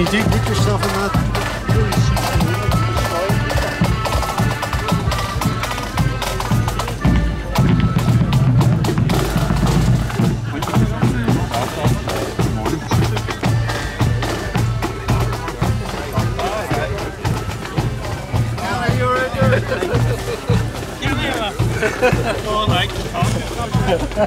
you do put yourself in that All right.